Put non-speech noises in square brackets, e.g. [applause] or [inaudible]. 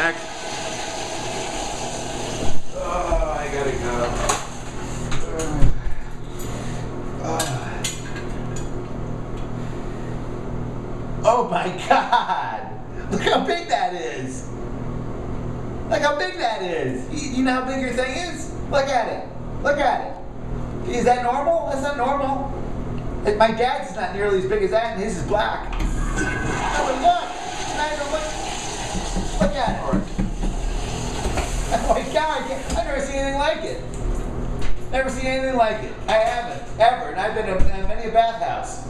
Action. Oh, I gotta go. [sighs] Oh my god! [laughs] Look how big that is! Look how big that is! You, you know how big your thing is? Look at it! Look at it! Is that normal? That's not normal. My dad's not nearly as big as that, and his is black. [laughs] Oh, but look! Not even look! At it! Oh my god! I've never seen anything like it. Never seen anything like it. I haven't ever, and I've been in many a bathhouse.